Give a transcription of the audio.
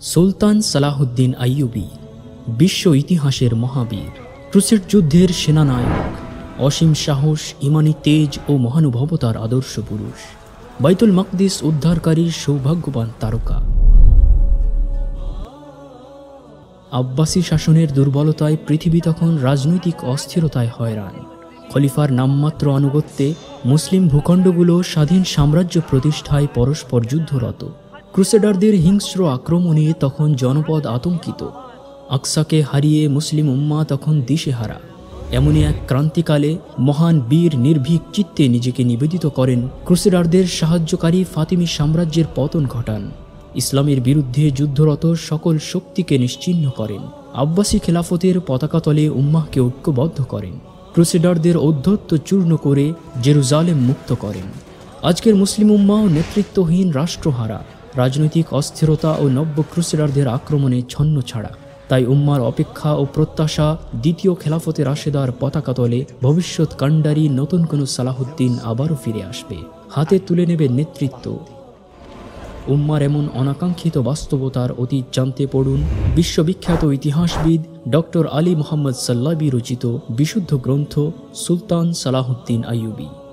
সুলতান সালাহুদ্দিন আইয়ুবি, বিশ্ব ইতিহাসের মহাবীর ক্রুসেড যুদ্ধের সেনানায়ক, অসীম সাহস, ইমানি তেজ ও মহানুভবতার আদর্শ পুরুষ, বাইতুল মকদিস উদ্ধারকারীর সৌভাগ্যবান তারকা। আব্বাসী শাসনের দুর্বলতায় পৃথিবী তখন রাজনৈতিক অস্থিরতায় হয়রান। খলিফার নামমাত্র আনুগত্যে মুসলিম ভূখণ্ডগুলো স্বাধীন সাম্রাজ্য প্রতিষ্ঠায় পরস্পর যুদ্ধরত। ক্রুসেডারদের হিংস্র আক্রমণে তখন জনপদ আতঙ্কিত। আকসাকে হারিয়ে মুসলিম উম্মা তখন দিশেহারা। এমনই এক ক্রান্তিকালে মহান বীর নির্ভীক চিত্তে নিজেকে নিবেদিত করেন ক্রুসেডারদের সাহায্যকারী ফাতিমি সাম্রাজ্যের পতন ঘটান। ইসলামের বিরুদ্ধে যুদ্ধরত সকল শক্তিকে নিশ্চিহ্ন করেন। আব্বাসী খেলাফতের পতাকাতলে উম্মাহকে ঐক্যবদ্ধ করেন। ক্রুসেডারদের ঔদ্ধত্য চূর্ণ করে জেরুজালেম মুক্ত করেন। আজকের মুসলিম উম্মাও নেতৃত্বহীন রাষ্ট্রহারা। রাজনৈতিক অস্থিরতা ও নব্য ক্রুসেডারদের আক্রমণে ছন্ন ছাড়া। তাই উম্মার অপেক্ষা ও প্রত্যাশা দ্বিতীয় খেলাফতে রাশেদার পতাকা তলে ভবিষ্যৎ কাণ্ডারি নতুন কোনো সালাহুদ্দিন আবারও ফিরে আসবে। হাতে তুলে নেবে নেতৃত্ব। উম্মার এমন অনাকাঙ্ক্ষিত বাস্তবতার অতীত জানতে পড়ুন বিশ্ববিখ্যাত ইতিহাসবিদ ডক্টর আলী মোহাম্মদ সাল্লাবি রচিত বিশুদ্ধ গ্রন্থ সুলতান সালাহুদ্দিন আইয়ুবী।